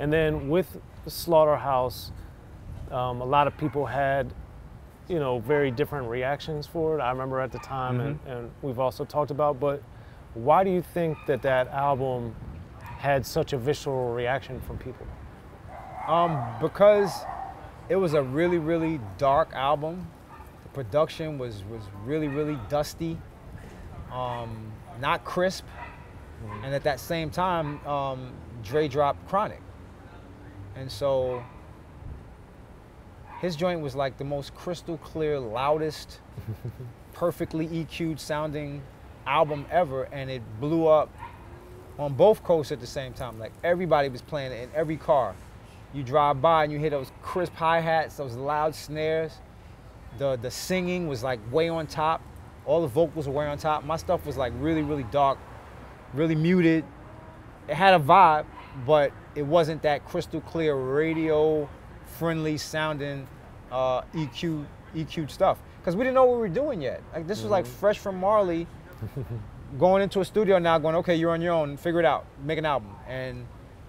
And then with SlaughtaHouse, um, a lot of people had, you know, very different reactions for it. I remember at the time, mm-hmm. and, and we've also talked about. But why do you think that that album had such a visceral reaction from people? Um, because it was a really, really dark album. The production was was really, really dusty, um, not crisp, mm-hmm. and at that same time, um, Dre dropped Chronic, and so his joint was like the most crystal clear, loudest, perfectly EQ'd sounding album ever, and it blew up on both coasts at the same time. Like everybody was playing it in every car. You drive by and you hear those crisp hi hats, those loud snares. The the singing was like way on top. All the vocals were way on top. My stuff was like really really dark, really muted. It had a vibe, but it wasn't that crystal clear radio friendly sounding uh, EQ EQ stuff because we didn't know what we were doing yet. Like this mm-hmm. was like mm-hmm. fresh from Marley, going into a studio now, going okay, you're on your own, figure it out, make an album, and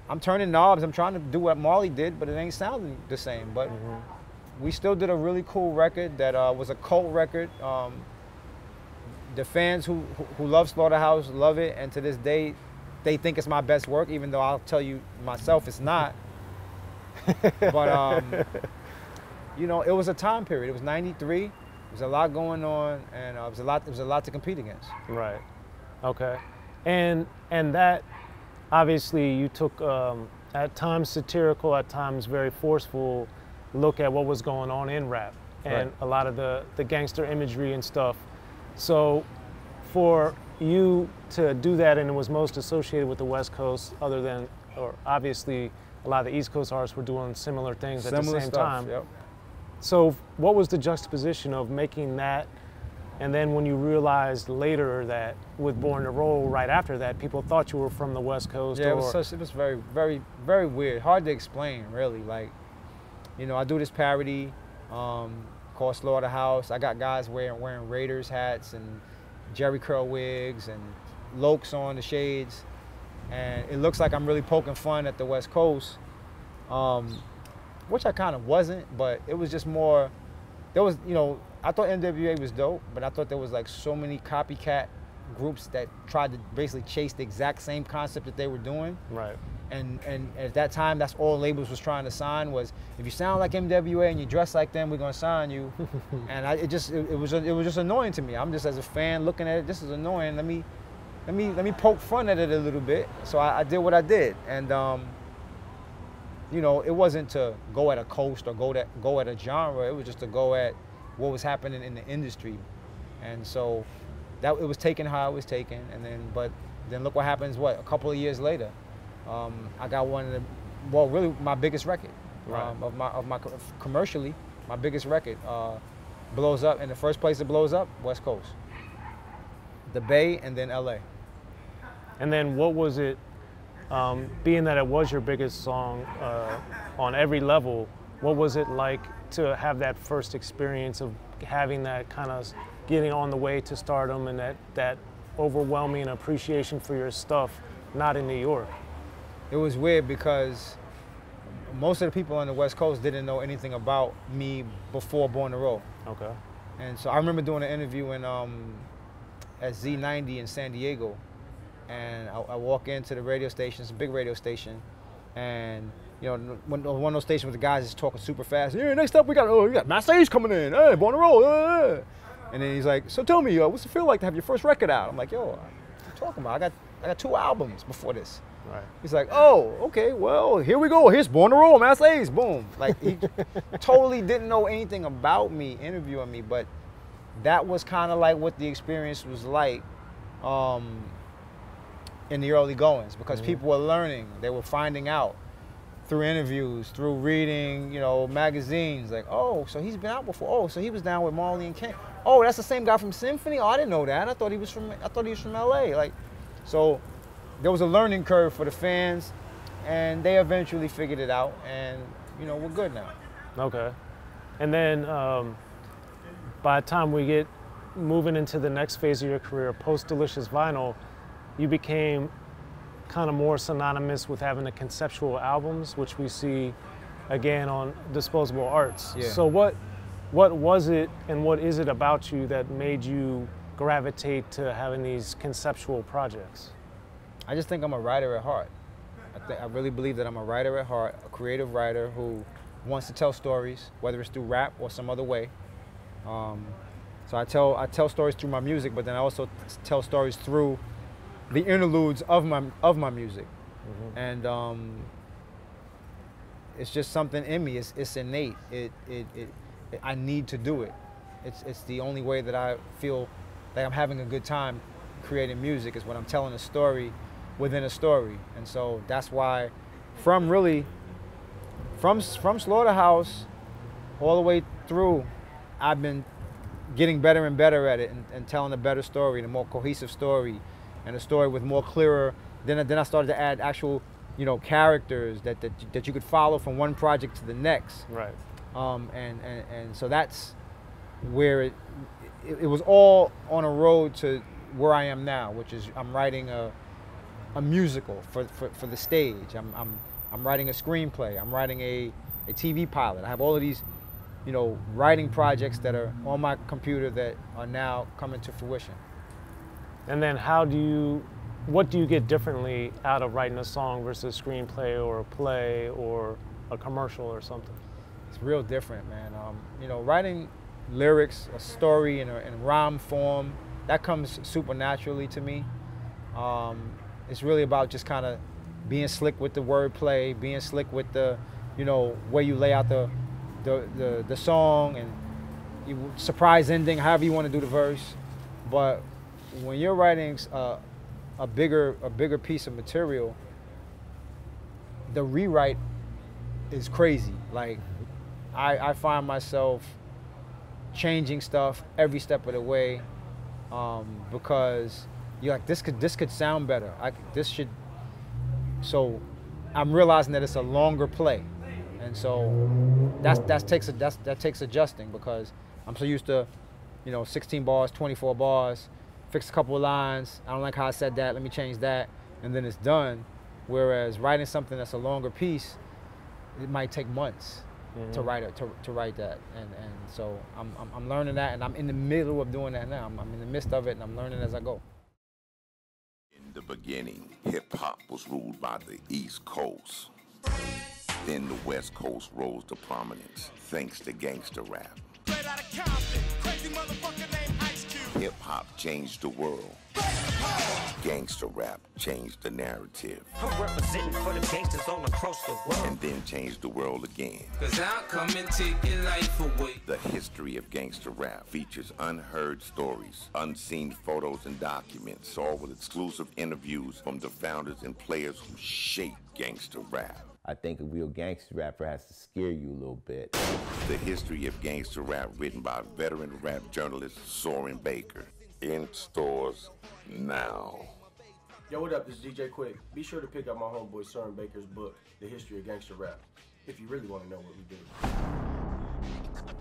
I'm turning knobs. I'm trying to do what Marley did, but it ain't sounding the same. But mm-hmm. we still did a really cool record that uh, was a cult record. Um, the fans who, who who love SlaughtaHouse love it, and to this day, they think it's my best work, even though I'll tell you myself it's not. but um, you know, it was a time period. It was '93. There was a lot going on, and uh, it was a lot. It was a lot to compete against. Right. Okay. And and that obviously you took um, at times satirical, at times very forceful look at what was going on in rap and right. a lot of the the gangster imagery and stuff. So for you to do that and it was most associated with the West Coast, other than or obviously a lot of the East Coast artists were doing similar things similar at the same stuff, time. Yep. So, what was the juxtaposition of making that, and then when you realized later that with Born to Roll, right after that, people thought you were from the West Coast? Yeah, it was such. It was very, very, very weird. Hard to explain, really. Like, you know, I do this parody um, called SlaughtaHouse. I got guys wearing wearing Raiders hats and Jheri curl wigs and Locs on the shades and it looks like I'm really poking fun at the West Coast, um, which I kind of wasn't, but it was just more. There was, you know, I thought NWA was dope, but I thought there was like so many copycat groups that tried to basically chase the exact same concept that they were doing. Right. And and at that time, that's all labels was trying to sign was if you sound like NWA and you dress like them, we're gonna sign you. and I, it just it, it was it was just annoying to me. I'm just as a fan looking at it, this is annoying. Let me let me let me poke fun at it a little bit. So I, I did what I did, and um, you know, it wasn't to go at a coast or go at go at a genre. It was just to go at what was happening in the industry, and so that it was taken how it was taken, and then but then look what happens. What a couple of years later, um, I got one of the well, really my biggest record right. um, of my of my commercially my biggest record uh, blows up, and the first place it blows up, West Coast, the Bay, and then L.A. And then what was it, um, being that it was your biggest song uh, on every level, what was it like to have that first experience of having that kind of getting on the way to stardom and that, that overwhelming appreciation for your stuff not in New York? It was weird because most of the people on the West Coast didn't know anything about me before Born to Roll. Okay. And so I remember doing an interview in um, at Z90 in San Diego, and I, I, walk into the radio station. It's a big radio station, and you know, one, one of those stations where the guys is talking super fast. Yeah, next up we got oh, we got Mass coming in. Hey, born to roll. Hey. And then he's like, so tell me, uh, what's it feel like to have your first record out? I'm like, yo, what you talking about? I got I got two albums before this. Right. He's like, oh, okay, well, here we go. Here's Born to Roll, Masta Ace, boom. Like he totally didn't know anything about me interviewing me, but that was kind of like what the experience was like. Um, in the early goings because mm-hmm. people were learning, they were finding out through interviews, through reading, you know, magazines. Like, oh, so he's been out before. Oh, so he was down with Marley and King. Oh, that's the same guy from Symphony. Oh, I didn't know that. I thought he was from. I thought he was from L.A. Like, so there was a learning curve for the fans, and they eventually figured it out, and you know, we're good now. Okay, and then um, by the time we get moving into the next phase of your career, post Delicious Vinyl you became kind of more synonymous with having the conceptual albums, which we see again on Disposable Arts. Yeah. So what what was it and what is it about you that made you gravitate to having these conceptual projects? I just think I'm a writer at heart. I, th- I really believe that I'm a writer at heart, a creative writer who wants to tell stories, whether it's through rap or some other way. Um, so I tell I tell stories through my music, but then I also t- tell stories through the interludes of my of my music, and um, it's just something in me. It's, it's innate. It, it, it, it I need to do it. It's it's the only way that I feel that I'm having a good time creating music is when I'm telling a story within a story, and so that's why, from really, from from SlaughtaHouse, all the way through, I've been getting better and better at it and, and telling a better story, and a more cohesive story, and a story with more clearer. Then I- then I started to add actual, you know, characters that that, that you could follow from one project to the next. Right. Um, and, and, and so that's where it, it, it was all on a road to where I am now, which is I'm writing a, a musical for, for, for the stage. I'm, I'm, I'm writing a screenplay. I'm writing a, a TV pilot. I have all of these, you know, writing projects that are on my computer that are now coming to fruition. And then how do you what do you get differently out of writing a song versus a screenplay or a play or a commercial or something? It's real different, man. Um, you know, writing lyrics, a story in, a, in rhyme form, that comes supernaturally to me. Um, it's really about just kind of being slick with the wordplay, being slick with the, you know, way you lay out the, the, the, the song and you, surprise ending, however you want to do the verse. But when you're writing uh, a bigger a bigger piece of material, the rewrite is crazy. Like I, I find myself changing stuff every step of the way um, because you're like this could this could sound better. I, this should. So I'm realizing that it's a longer play, and so that's that takes a, that's, that takes adjusting because I'm so used to, you know, 16 bars, 24 bars, fix a couple of lines. I don't like how I said that. Let me change that, and then it's done. Whereas writing something that's a longer piece, it might take months to Mhm. write it to, to write that and and so I'm, I'm I'm learning that and I'm in the middle of doing that now I'm, I'm in the midst of it and I'm learning as I go The beginning, hip hop was ruled by the East Coast. Then the West Coast rose to prominence thanks to gangster rap. Straight out of Compton, crazy motherfucker. Hip hop changed the world. Gangster rap changed the narrative I'm representing for the gangsters all across the world. and then changed the world again. Cause I'll come and take your life away. The history of gangster rap features unheard stories, unseen photos and documents, all with exclusive interviews from the founders and players who shaped gangster rap. I think a real gangster rapper has to scare you a little bit. The history of gangster rap written by veteran rap journalist Soren Baker. In stores now. Yo, what up? This is DJ Quik. Be sure to pick up my homeboy Soren Baker's book, The History of Gangster Rap, if you really want to know what we do.